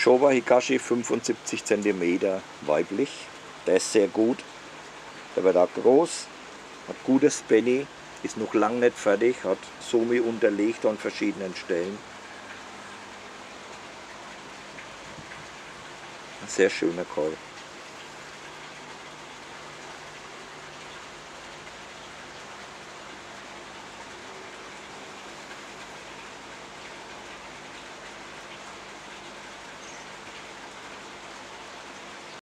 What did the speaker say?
Showa Hikashi 75 cm weiblich. Der ist sehr gut. Der wird auch groß, hat gutes Penny, ist noch lang nicht fertig, hat Somi unterlegt an verschiedenen Stellen. Ein sehr schöner Call.